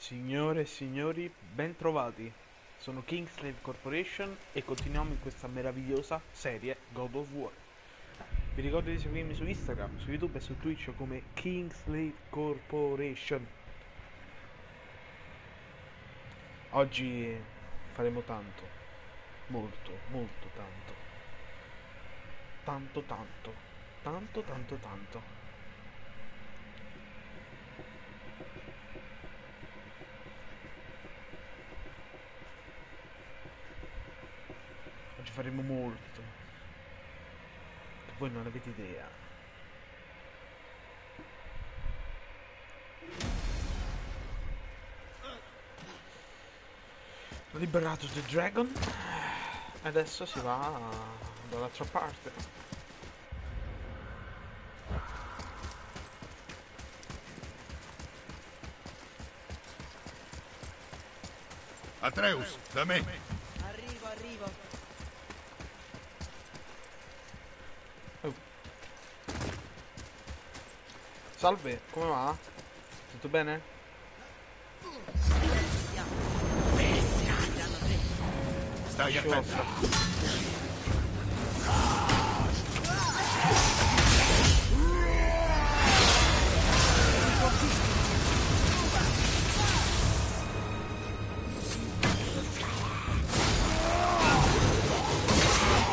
Signore e signori, ben trovati. Sono Kingslave Corporation e continuiamo in questa meravigliosa serie God of War. Vi ricordo di seguirmi su Instagram, su YouTube e su Twitch come Kingslave Corporation. Oggi faremo tanto, molto, molto tanto. Tanto, tanto, tanto, tanto, tanto. Faremo molto. Che voi non avete idea. Ho liberato The Dragon. E adesso si va dall'altra parte. Atreus, da me. Arrivo, arrivo. Salve, come va? Tutto bene? Stai attento. Sciolta.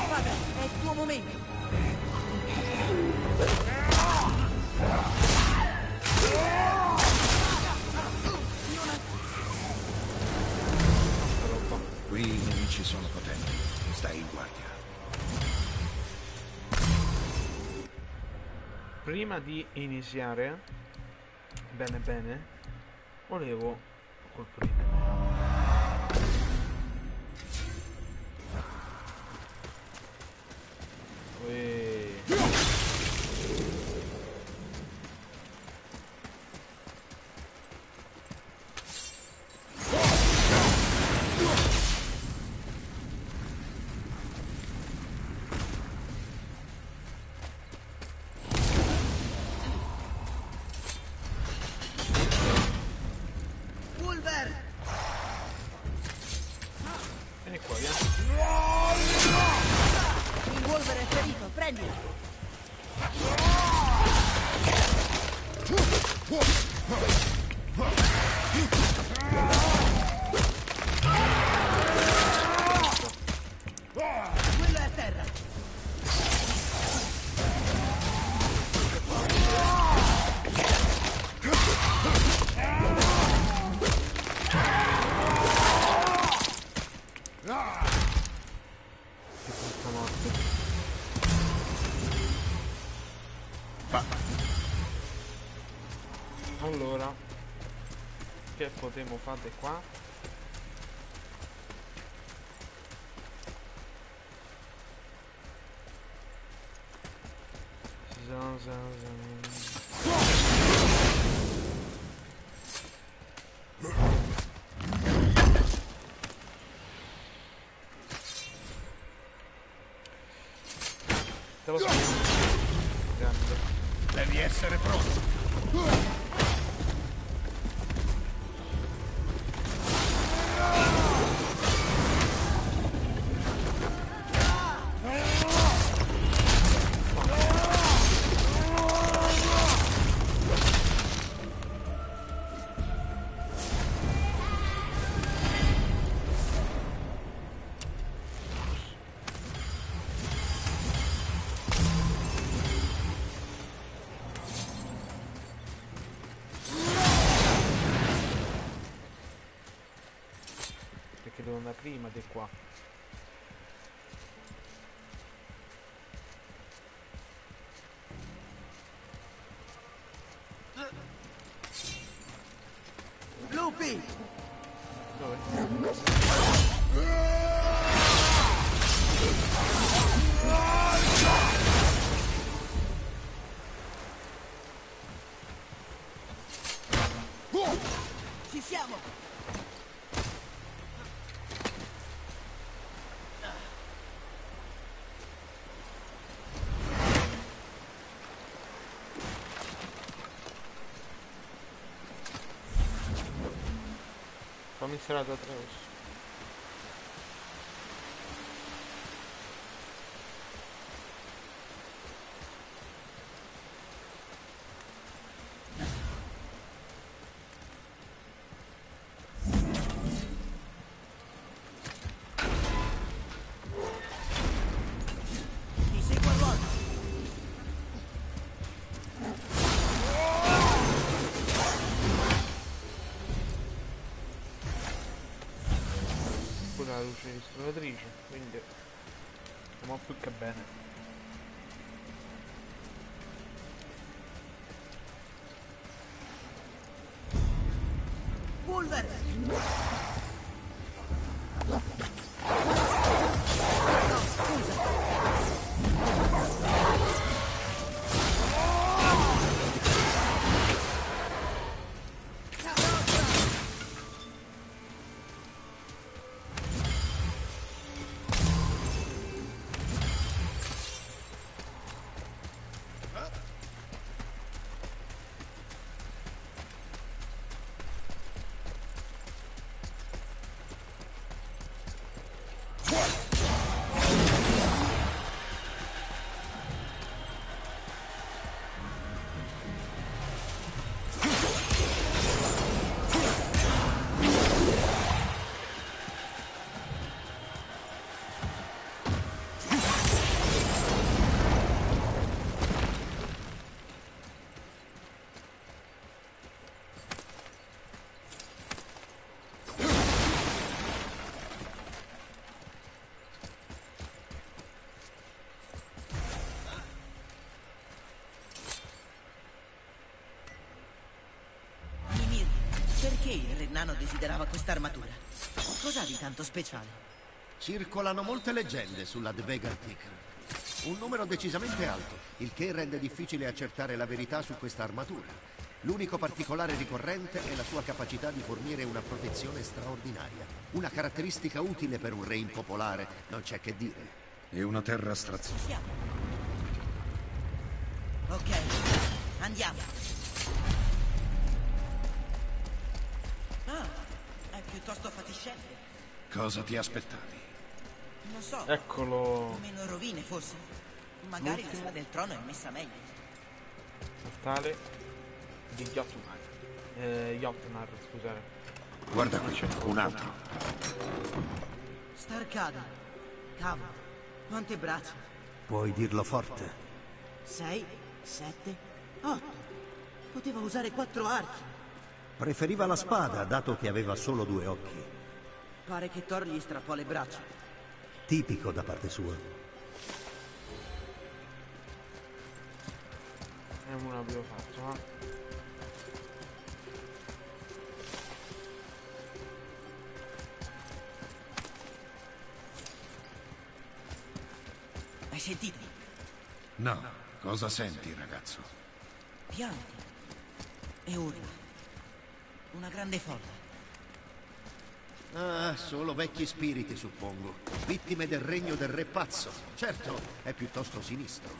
Guarda, è il tuo momento. I nemici sono potenti. Stai in guardia. Prima di iniziare, bene bene, volevo colpire. Che potremo fare qua? Zan, zan, zan. Devi essere pronto. Ci siamo! Fammi serata Atreus. Perché il re nano desiderava quest'armatura? Cos'ha di tanto speciale? Circolano molte leggende sulla Dvegartik. Un numero decisamente alto, il che rende difficile accertare la verità su questa armatura. L'unico particolare ricorrente è la sua capacità di fornire una protezione straordinaria. Una caratteristica utile per un re impopolare, non c'è che dire. E una terra straziata. Siamo. Ok, andiamo. Ah, è piuttosto fatiscente. Cosa ti aspettavi? Non so, Eccolo, meno rovine forse. Magari la L'ultimo. sala del trono è messa meglio. portale di Jotnar. Eh, Jotnar, scusate. Guarda qui, C'è un altro. Starcada. Cavolo, quante braccia. Puoi dirlo forte. Sei, sette, otto. Poteva usare quattro archi. Preferiva la spada, dato che aveva solo due occhi. Pare che Thor gli strappò le braccia. Tipico da parte sua. E uno abbiamo fatto, eh. Hai sentito? No. Cosa senti, ragazzo? Pianti. E urla. Una grande folla. Ah, solo vecchi spiriti, suppongo. Vittime del regno del re pazzo. Certo, è piuttosto sinistro.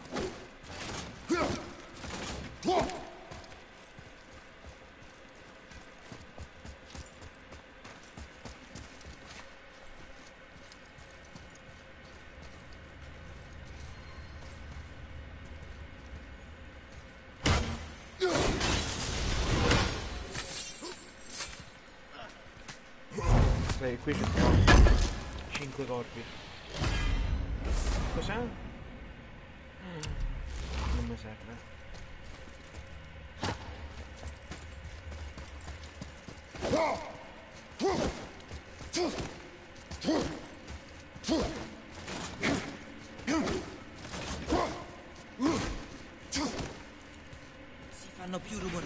Beh, qui sono 5 corpi. Cos'è? Non mi serve. Si fanno più rumorosi.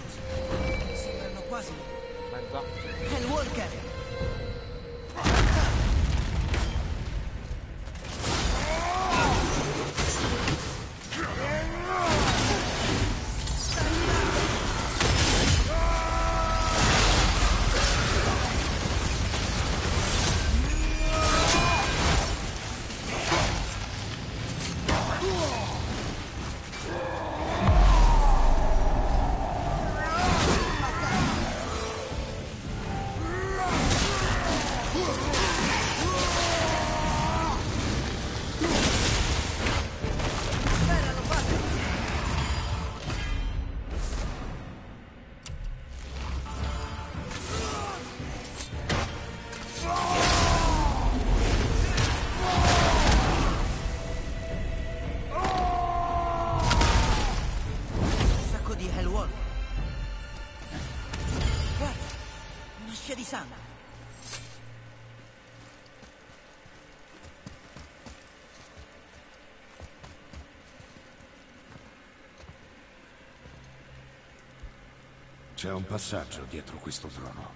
C'è un passaggio dietro questo trono.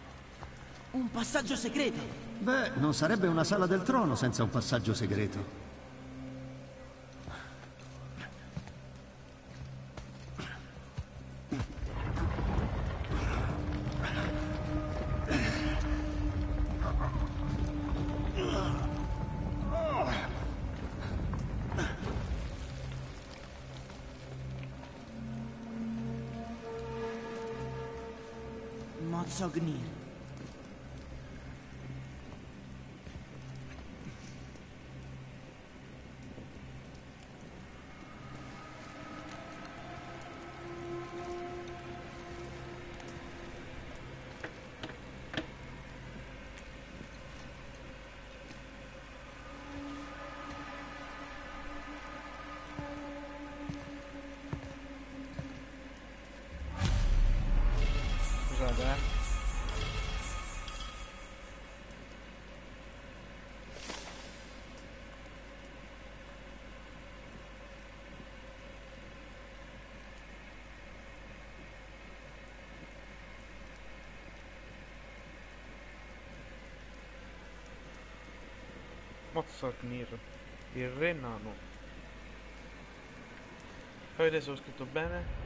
Un passaggio segreto. Beh, non sarebbe una sala del trono senza un passaggio segreto. Mozzarnir, il re nano. Poi adesso ho scritto bene.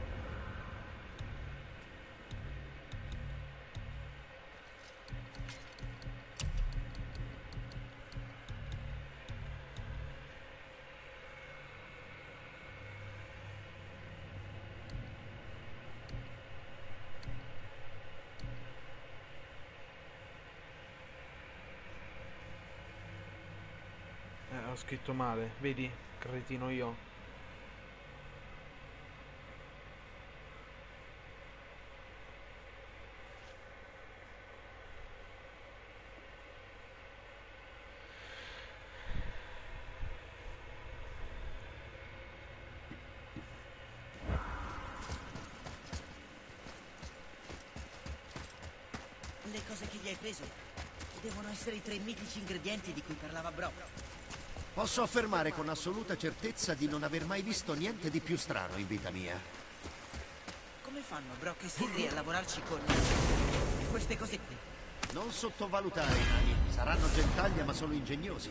Scritto male, vedi? Cretino io. Le cose che gli hai preso devono essere i tre mitici ingredienti di cui parlava Brock. Posso affermare con assoluta certezza di non aver mai visto niente di più strano in vita mia. Come fanno Brock e Sindri a lavorarci con queste cose qui? Non sottovalutare i nani. Saranno gentaglia ma sono ingegnosi.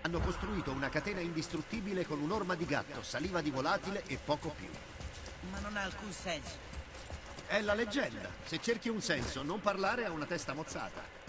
Hanno costruito una catena indistruttibile con un'orma di gatto, saliva di volatile e poco più. Ma non ha alcun senso. È la leggenda. Se cerchi un senso, non parlare a una testa mozzata.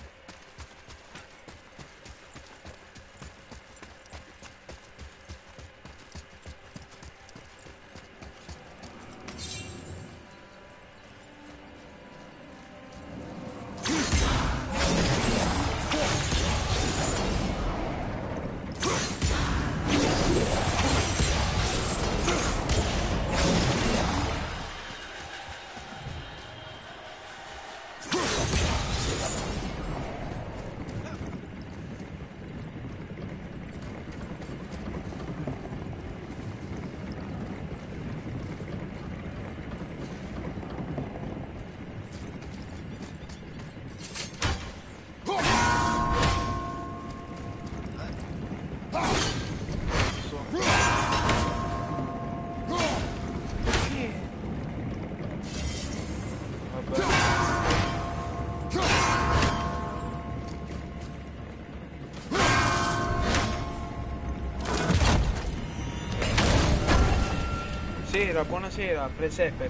Sera, buonasera, presepe.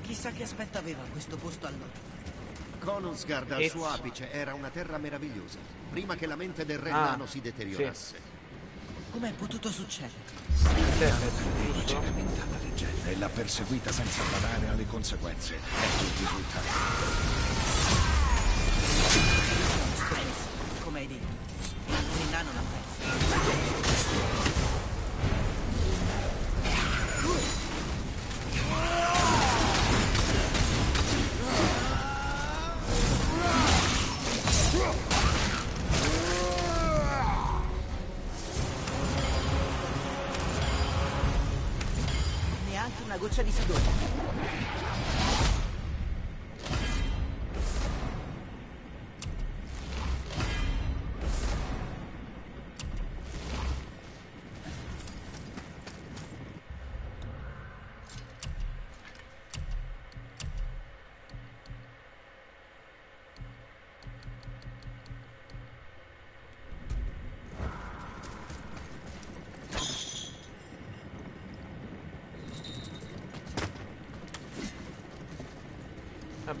Chissà che aspetto aveva questo posto allora. Konungsgard al suo apice era una terra meravigliosa, prima che la mente del re Ah, nano si deteriorasse. Com'è potuto succedere? Presepe? Logicamente alla leggenda e l'ha perseguita senza badare alle conseguenze. Ecco il risultato. Goccia di sudore.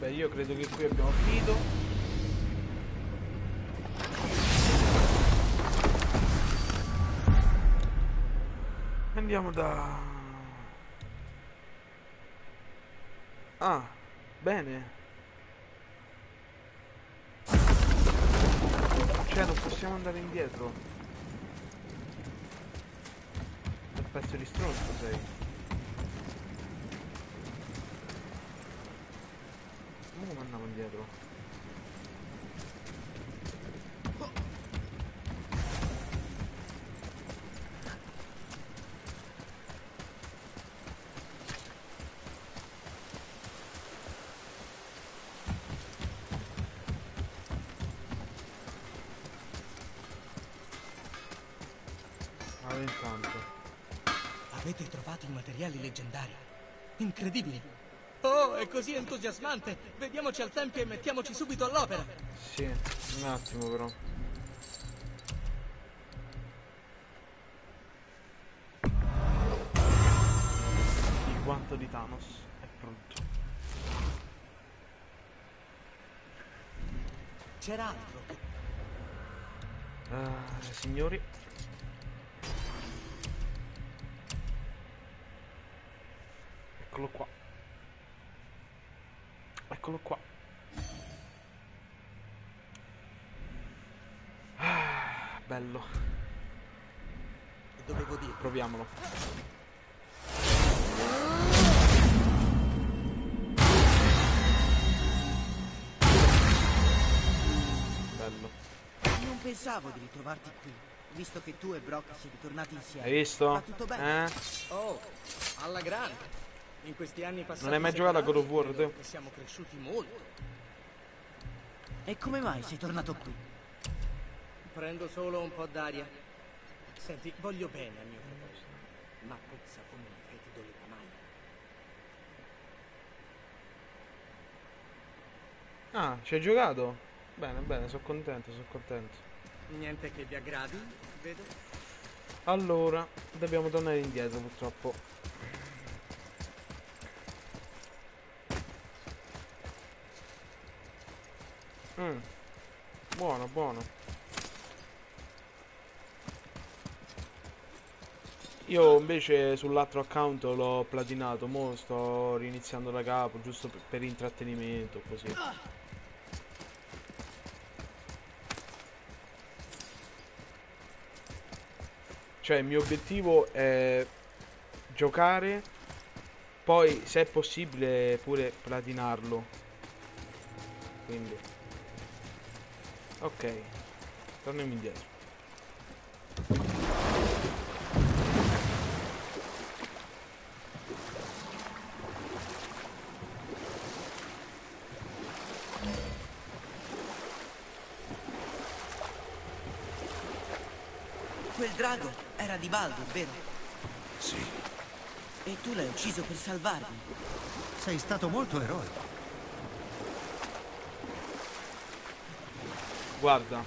Vabbè, io credo che qui abbiamo finito. Andiamo da... Ah, bene. Cioè, non possiamo andare indietro. Che pezzo di stronzo sei. Ma come andiamo indietro? Ma intanto. Avete trovato i materiali leggendari. Incredibili. Oh, è così entusiasmante. Vediamoci al tempio e mettiamoci subito all'opera. Sì, un attimo però. Il guanto di Thanos è pronto. C'era altro che... Eh, signori. Bello. dovevo dire. Proviamolo. Bello. Non pensavo di ritrovarti qui, visto che tu e Brock siete tornati insieme. Hai visto? Va tutto bene? Eh? Oh, alla grande. In questi anni passati Non hai mai giocato a God of War, te? Siamo cresciuti molto. E come mai sei tornato qui? Prendo solo un po' d'aria. Senti, voglio bene a mio fratello, ma puzza come un fetido levamaglia. Ah, ci hai giocato? Bene, bene, sono contento, sono contento. Niente che vi aggradi, vedo? Allora, dobbiamo tornare indietro purtroppo. Mm. Buono, buono. Io invece sull'altro account l'ho platinato, mo sto riniziando da capo, giusto per, intrattenimento, così. Cioè, il mio obiettivo è giocare, poi se è possibile pure platinarlo. Quindi. Ok. Torniamo indietro. Di Baldur, vero? Sì, E tu l'hai ucciso per salvarmi. Sei stato molto eroico. Guarda,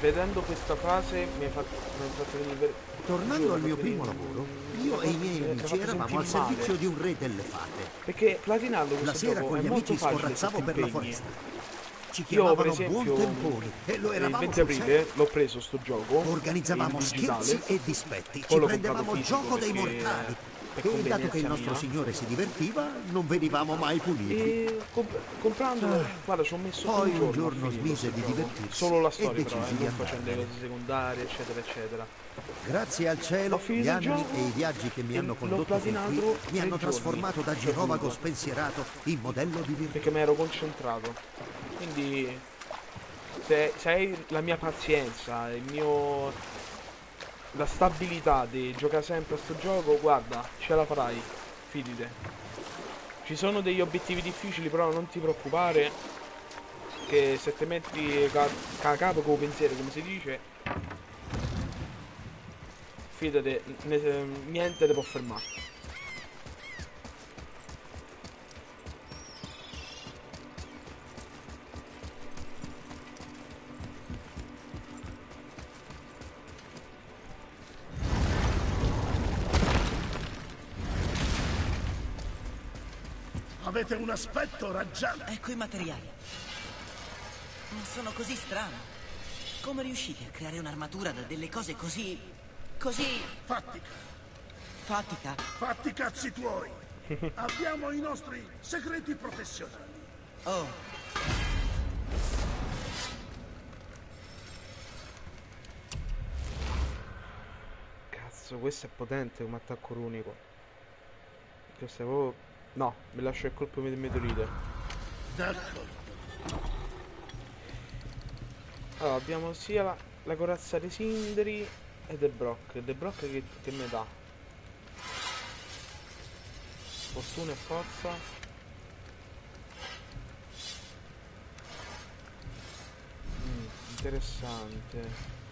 vedendo questa frase mi hai fatto, mi hai fatto venire... Tornando al mio primo lavoro, io e i miei mi ha amici eravamo al male. servizio di un re delle fate. Perché platinarlo questo La sera gioco con gli amici scorrazzavo per la impegni. foresta. Ci Io per esempio buon temponi e lo il eravamo 20 sul aprile l'ho preso sto gioco Organizzavamo scherzi e dispetti, ci prendevamo gioco dei mortali. E dato che il nostro mia. signore si divertiva, non venivamo mai puniti. E comp- comprandolo, guarda, ci ho messo Poi un giorno, giorno smise di divertirsi Solo la e storia, però, decisi eh, non facendo le cose secondarie, eccetera, eccetera. Grazie al cielo, gli anni gioco e i viaggi che mi e hanno condotto fin qui mi hanno trasformato da voluto. spensierato in modello di virtù. perché mi ero concentrato. Quindi, se, se hai la mia pazienza, il mio. la stabilità di giocare sempre a sto gioco, guarda, ce la farai. Fidite. Ci sono degli obiettivi difficili, però non ti preoccupare. Che se ti metti ca, ca capo con pensiero, come si dice, fidate, niente ti può fermare. Avete un aspetto raggiante. Ecco i materiali. Ma sono così strani. Come riuscite a creare un'armatura da delle cose così... così... Fatti, fatica? fatti cazzi tuoi. Abbiamo i nostri segreti professionali. Oh, Cazzo, questo è potente come attacco unico. Questo è proprio... No, mi lascio il colpo del meteorite. Allora, abbiamo sia la, la corazza dei Sindri e del Brock. Del Brock che, che mi dà? Fortuna e forza. Mm, interessante.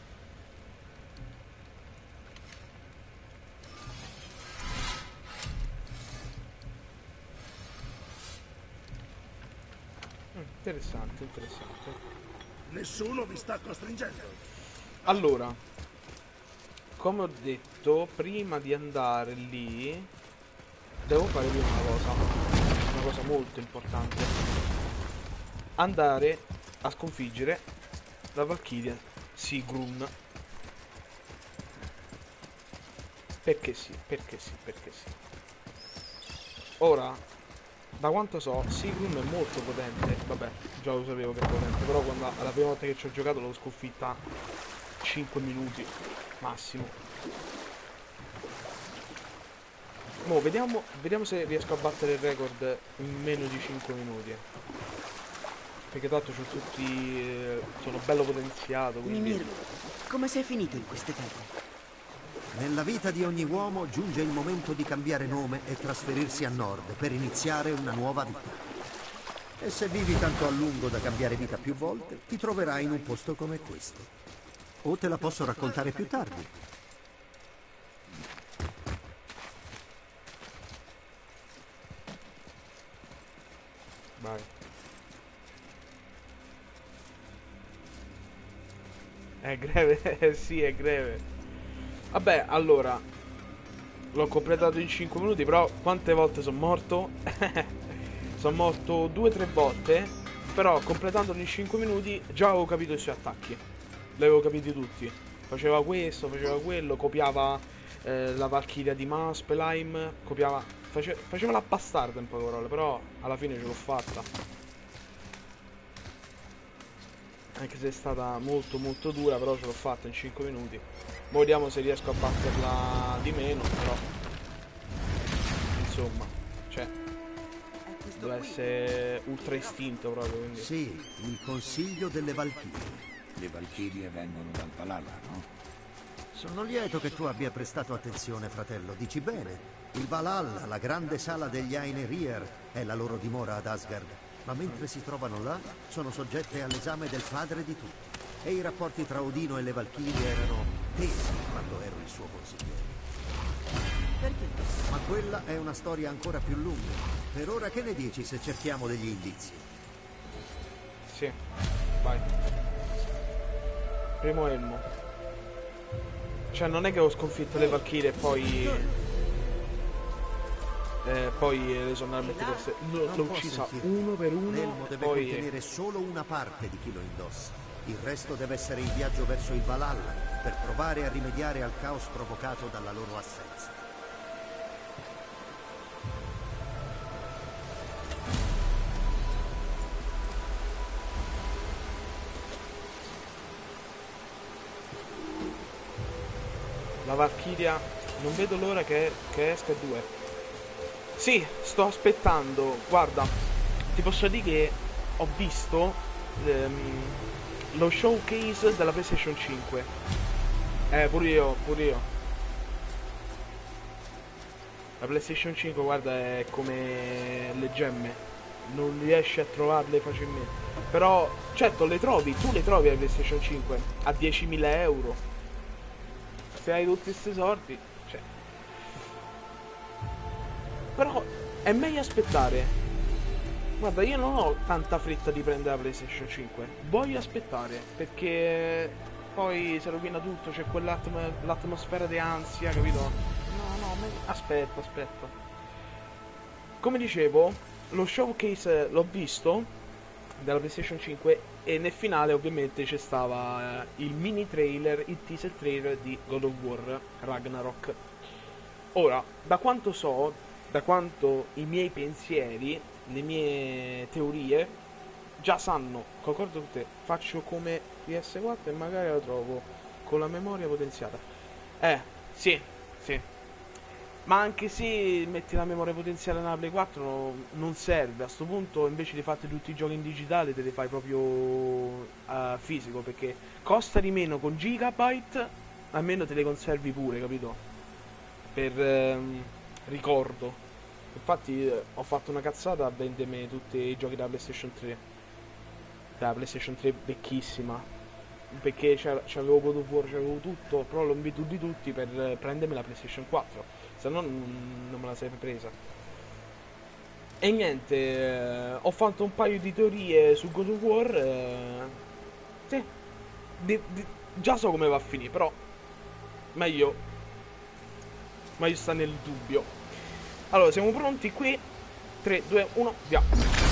Interessante, interessante. Nessuno vi sta costringendo. Allora, come ho detto, prima di andare lì, devo fare prima una cosa, una cosa molto importante. Andare a sconfiggere la Valkyria Sigrun. Perché sì, perché sì, perché sì. Ora, da quanto so, Sigrun è molto potente. Vabbè, già lo sapevo che è potente, però quando la prima volta che ci ho giocato l'ho sconfitta 5 minuti massimo. Mo vediamo, vediamo se riesco a battere il record in meno di 5 minuti. Perché tanto c'ho tutti. eh, sono bello potenziato, quindi. Mimir, come sei finito in queste terre? Nella vita di ogni uomo giunge il momento di cambiare nome e trasferirsi a nord per iniziare una nuova vita. E se vivi tanto a lungo da cambiare vita più volte, ti troverai in un posto come questo. O te la posso raccontare più tardi. Vai. È greve, sì, è greve. Vabbè, allora. L'ho completato in 5 minuti, però quante volte sono morto? sono morto 2-3 volte, però completandolo in 5 minuti già avevo capito i suoi attacchi. Li avevo capiti tutti. Faceva questo, faceva quello, copiava eh, la Valkyria di Muspelheim, copiava... face- faceva la bastarda in poche parole, però alla fine ce l'ho fatta. Anche se è stata molto molto dura, però ce l'ho fatta in 5 minuti. Mo vediamo se riesco a batterla di meno, però. Insomma, cioè, deve essere ultra istinto proprio, quindi. Sì, il consiglio delle Valchirie. Le Valchirie vengono dal Valhalla, no? Sono lieto che tu abbia prestato attenzione, fratello. Dici bene. Il Valhalla, la grande sala degli Ainerier, è la loro dimora ad Asgard. Ma mentre si trovano là, sono soggette all'esame del padre di tutti. E i rapporti tra Odino e le Valchirie erano tesi quando ero il suo consigliere. Perché? Ma quella è una storia ancora più lunga. Per ora che ne dici se cerchiamo degli indizi? Sì, vai. Primo elmo. Cioè, non è che ho sconfitto le Valkyrie e poi. Eh, poi le sono andate a mettere queste. L'ho uccisa uno per uno. L'elmo deve poi. contenere solo una parte di chi lo indossa. Il resto deve essere il viaggio verso il Valhalla per provare a rimediare al caos provocato dalla loro assenza. La Valkyria. Non vedo l'ora che, che esca 2. Sì, sto aspettando. Guarda, ti posso dire che ho visto ehm, lo showcase della PlayStation 5. Eh, pure io, pure io. La PlayStation 5, guarda, è come le gemme. Non riesci a trovarle facilmente. Però, certo, le trovi, tu le trovi la PlayStation 5 a 10.000 euro. Se hai tutti questi soldi, cioè. Però è meglio aspettare. Guarda, io non ho tanta fretta di prendere la PlayStation 5. Voglio aspettare, perché poi si rovina tutto, c'è quell'atmosfera di ansia, capito? No, no, aspetta, aspetta. Come dicevo, lo showcase l'ho visto della PlayStation 5 e nel finale ovviamente c'è stava eh, il mini trailer, il teaser trailer di God of War Ragnarok. Ora, da quanto so, da quanto i miei pensieri, le mie teorie già sanno, concordo con te, faccio come PS4 e magari la trovo con la memoria potenziata. Eh, sì, sì. Ma anche se metti la memoria potenziata nella Play 4 no- non serve, a sto punto invece di fare tutti i giochi in digitale te li fai proprio uh, fisico perché costa di meno con gigabyte, almeno te le conservi pure, capito? Per ehm, ricordo. Infatti eh, ho fatto una cazzata a vendermi tutti i giochi della PlayStation 3. Della PlayStation 3 vecchissima. Perché c'avevo God of War, c'avevo tutto, però l'ho venduti tutti per eh, prendermi la PlayStation 4. Se no non, me la sarebbe presa. E niente, eh, ho fatto un paio di teorie su God of War. eh, sì, di- di- già so come va a finire, però meglio, meglio sta nel dubbio. Allora, siamo pronti qui. 3, 2, 1, via.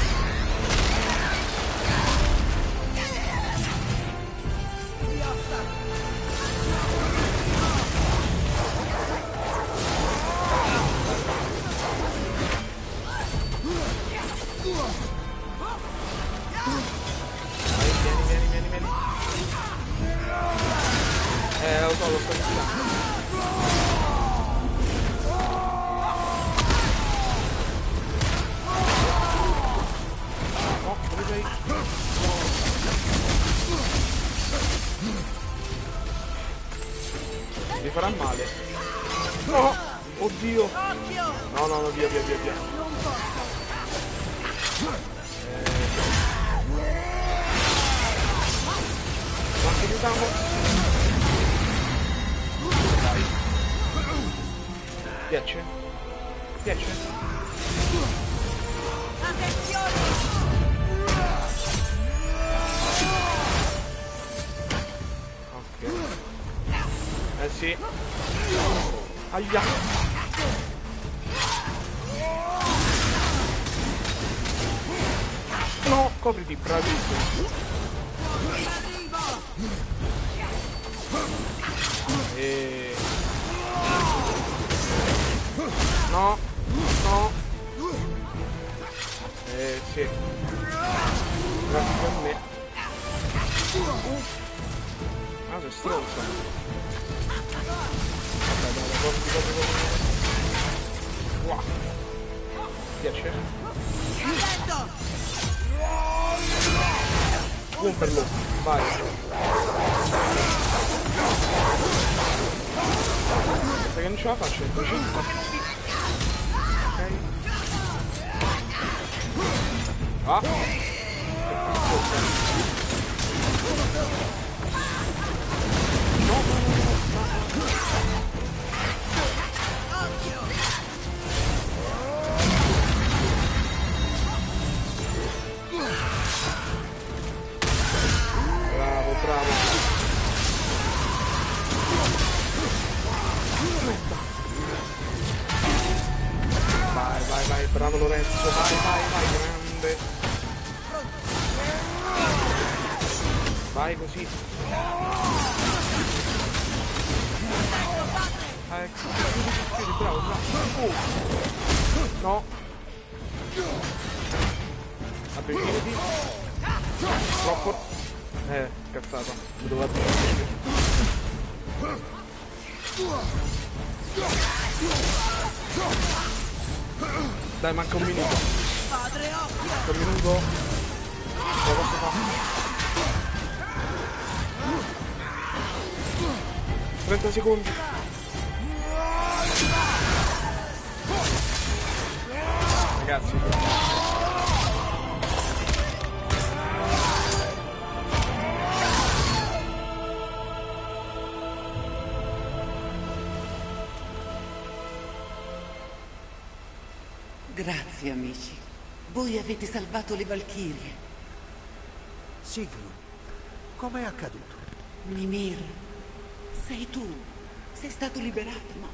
No, copriti, bravissimo. E... No, no. Eh sì. Grazie per me. Ah, sei stronzo. Vabbè, dai, corri, corri, corri. Wow. Piace? Buon per lui, vai. Perché non ce la faccio entro 5 minuti. Ok. Ah. Bravo. Vai, vai, vai, bravo Lorenzo, vai, vai, vai, grande. Vai così. Ah, ecco, bravo, bravo. Oh. No. Avvicinati. Troppo. Eh, cazzata. Avvicinare. Dai, manca un minuto. Manca un minuto. Ce la posso fare. 30 secondi. ragazzi. Grazie, amici. Voi avete salvato le Valchirie. Sigrun, com'è accaduto? Mimir, sei tu. Sei stato liberato, ma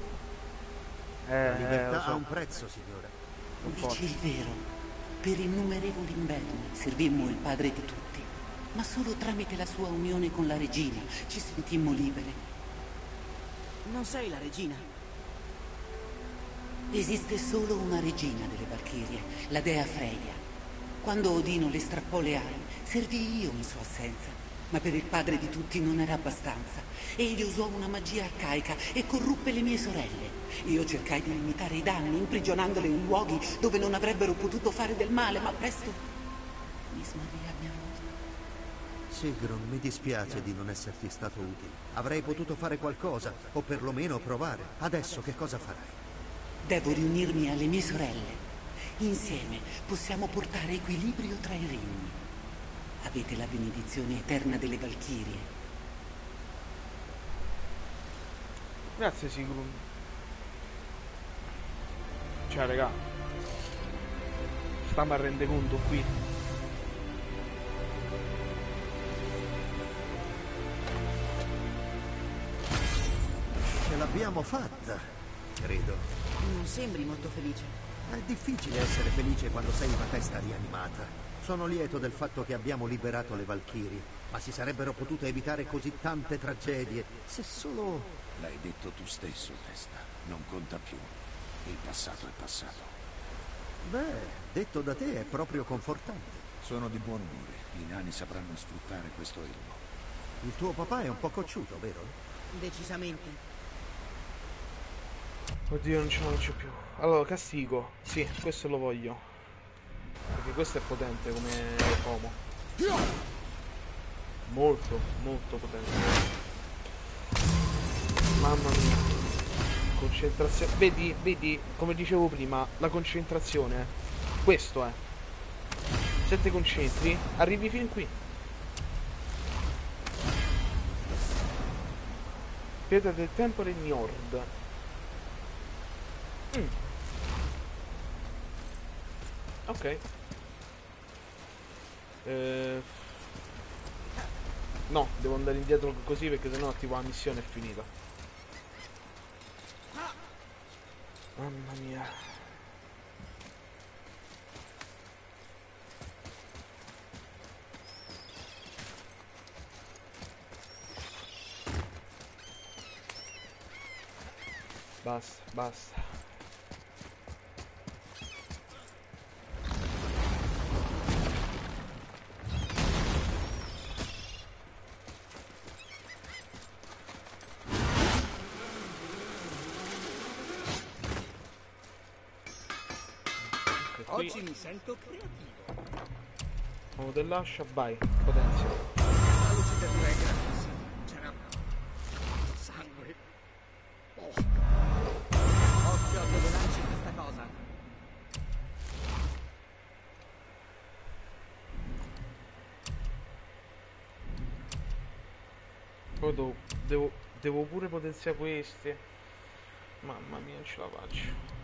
Eh, La eh, libertà lo so. ha un prezzo, signora. dici il vero. Per innumerevoli inverni servimmo il padre di tutti. Ma solo tramite la sua unione con la regina ci sentimmo libere. Non sei la regina. Esiste solo una regina delle Valchirie, la dea Freya. Quando Odino le strappò le ali, servii io in sua assenza. Ma per il padre di tutti non era abbastanza. Egli usò una magia arcaica e corruppe le mie sorelle. Io cercai di limitare i danni, imprigionandole in luoghi dove non avrebbero potuto fare del male, ma presto mi smarrì a mia volta. Mi dispiace di non esserti stato utile. Avrei potuto fare qualcosa, o perlomeno provare. Adesso che cosa farai? Devo riunirmi alle mie sorelle. Insieme possiamo portare equilibrio tra i regni. Avete la benedizione eterna delle Valchirie. Grazie Sigrun. Cioè, raga. Stiamo a rende conto qui. Ce l'abbiamo fatta, credo. Non sembri molto felice. È difficile essere felice quando sei una testa rianimata. Sono lieto del fatto che abbiamo liberato le Valchirie, ma si sarebbero potute evitare così tante tragedie se solo... L'hai detto tu stesso, Testa. Non conta più. Il passato è passato. Beh, detto da te è proprio confortante. Sono di buon umore. I nani sapranno sfruttare questo elmo. Il tuo papà è un po' cocciuto, vero? Decisamente. Oddio, non ce la faccio più. Allora, castigo. Sì, questo lo voglio. Perché questo è potente come Como. Molto, molto potente. Mamma mia. Concentrazione. Vedi, vedi, come dicevo prima, la concentrazione. Questo è. Se ti concentri, arrivi fin qui. Pietra del Tempore Njord. Mm. Ok. Eh, No, devo andare indietro così perché sennò tipo la missione è finita. Mamma mia. Basta, basta. Ecco qui. Sento creativo. Uomo dell'ascia, vai, potenzia. La luce del re grandissima. C'era sangue. Oh. Occhio a dove lanci questa cosa. Poi devo, devo, devo pure potenziare queste. Mamma mia, non ce la faccio.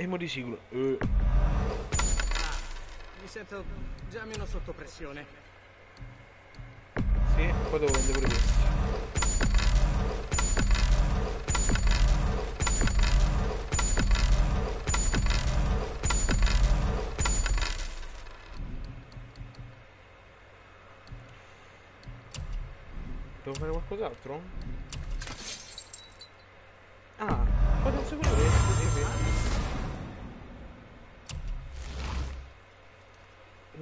E mo di sicuro. Eh, Mi sento già meno sotto pressione. sì, poi devo prendere pure questi. Devo fare qualcos'altro? Ah, potenzio pure questo, sì,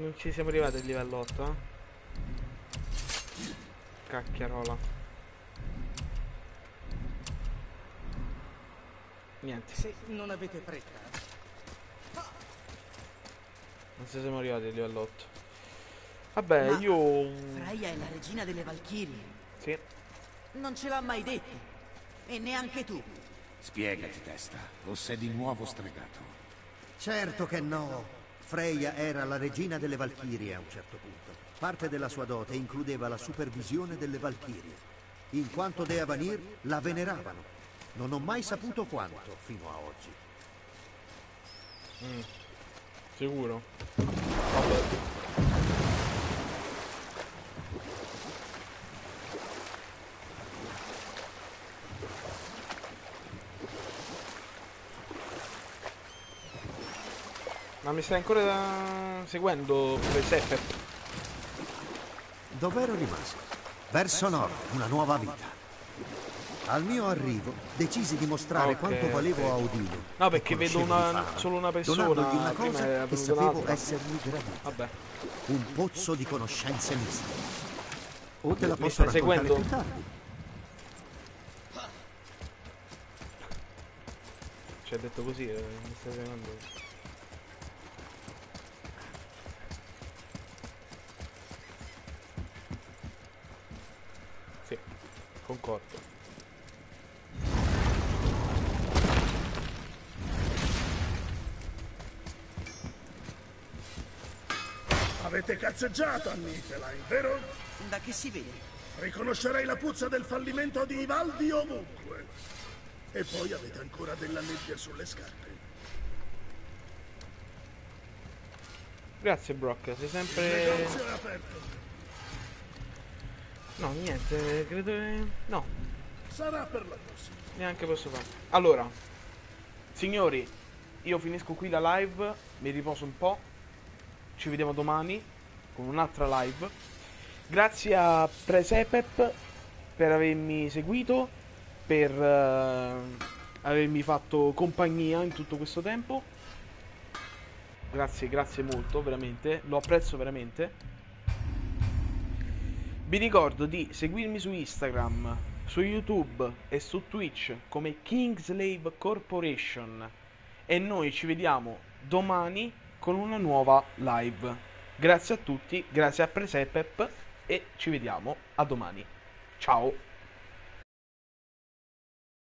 Non ci siamo arrivati al livello 8, eh? Cacchiarola. Niente, Se non avete fretta, non ci siamo arrivati al livello 8. Vabbè, Ma- io... Freya è la regina delle Valchirie. Sì, Non ce l'ha mai detto. E neanche tu. Spiegati, testa. O sei di nuovo stregato? Certo che no. Freya era la regina delle Valchirie a un certo punto. Parte della sua dote includeva la supervisione delle Valchirie. In quanto dea Vanir la veneravano. Non ho mai saputo quanto fino a oggi. Mm. Sicuro? Vabbè. Mi stai ancora seguendo Presepe? Dov'ero rimasto? Verso nord, una nuova vita. Al mio arrivo decisi di mostrare Ok, quanto valevo ok. a Odino. No, perché vedo una- solo una persona, donandogli una cosa che sapevo essergli gradita. Vabbè. Un pozzo di conoscenze mistiche. O te la Mi posso stai raccontare seguendo? più tardi. Cioè, detto così, eh, mi stai seguendo. Sì, concordo. Avete cazzeggiato a Niflheim, vero? Da che si vede? Riconoscerei la puzza del fallimento di Ivaldi ovunque. E poi avete ancora della nebbia sulle scarpe. Grazie Brock, sei Il sempre... negozio è aperto. No, niente, credo... che- No, Sarà per la prossima. neanche posso fare. Allora, signori, io finisco qui la live, mi riposo un po'. Ci vediamo domani con un'altra live. Grazie a Presepep per avermi seguito, per eh, avermi fatto compagnia in tutto questo tempo. Grazie, grazie molto, veramente. Lo apprezzo veramente. Vi ricordo di seguirmi su Instagram, su YouTube e su Twitch come Kingslave Corporation. E noi ci vediamo domani con una nuova live. Grazie a tutti, grazie a Presepep e ci vediamo a domani. Ciao!